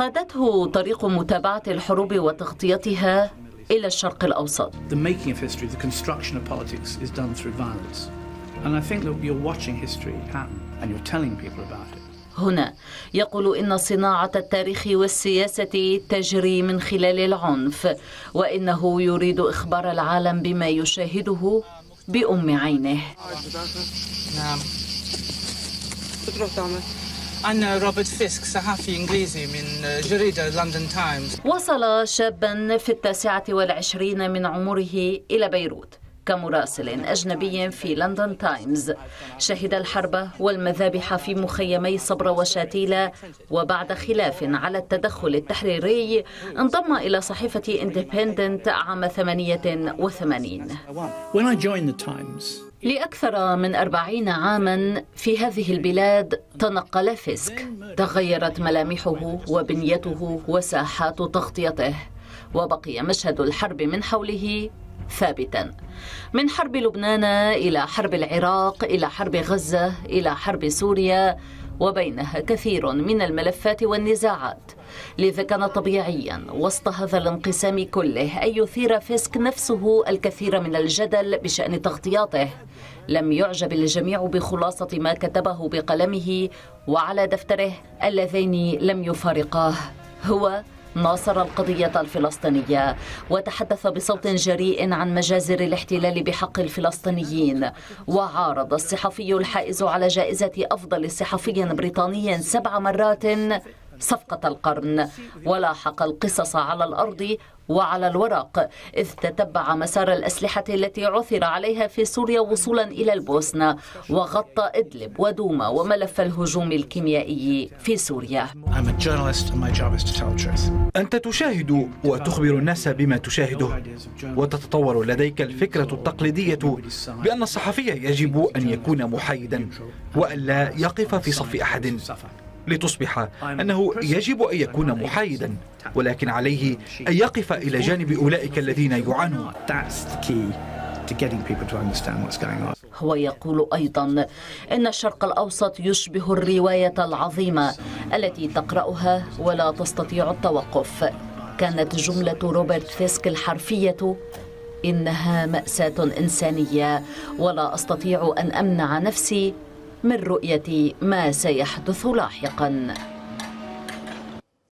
قادته طريق متابعة الحروب وتغطيتها إلى الشرق الأوسط. The making of history, the construction of politics is done through violence. And I think that you're watching history happen and you're telling people about it. هنا يقول إن صناعة التاريخ والسياسة تجري من خلال العنف وإنه يريد إخبار العالم بما يشاهده بأم عينه نعم أنا روبرت فيسك صحفي إنجليزي من جريدة لندن تايمز. وصل شابا في التاسعة والعشرين من عمره إلى بيروت. كمراسل أجنبي في لندن تايمز شهد الحرب والمذابح في مخيمي صبرا وشاتيلا وبعد خلاف على التدخل التحريري انضم إلى صحيفة اندبندنت عام 88 When I joined the Times, لأكثر من أربعين عاما في هذه البلاد تنقل فيسك تغيرت ملامحه وبنيته وساحات تغطيته وبقي مشهد الحرب من حوله ثابتا. من حرب لبنان إلى حرب العراق إلى حرب غزة إلى حرب سوريا وبينها كثير من الملفات والنزاعات. لذا كان طبيعيا وسط هذا الانقسام كله أن يثير فيسك نفسه الكثير من الجدل بشأن تغطياته. لم يعجب الجميع بخلاصة ما كتبه بقلمه وعلى دفتره اللذين لم يفارقاه. هو ناصر القضية الفلسطينية وتحدث بصوت جريء عن مجازر الاحتلال بحق الفلسطينيين. وعارض الصحفي الحائز على جائزة أفضل صحفي بريطاني سبع مرات صفقة القرن ولاحق القصص على الأرض وعلى الورق إذ تتبع مسار الأسلحة التي عثر عليها في سوريا وصولا إلى البوسنة وغطى إدلب ودوما وملف الهجوم الكيميائي في سوريا. أنت تشاهد وتخبر الناس بما تشاهده وتتطور لديك الفكرة التقليدية بأن الصحفي يجب أن يكون محايدا وألا يقف في صف أحد لتصبح أنه يجب أن يكون محايدا ولكن عليه أن يقف إلى جانب أولئك الذين يعانون. هو يقول أيضا إن الشرق الأوسط يشبه الرواية العظيمة التي تقرأها ولا تستطيع التوقف. كانت جملة روبرت فيسك الحرفية إنها مأساة إنسانية ولا أستطيع أن أمنع نفسي من رؤية ما سيحدث لاحقاً.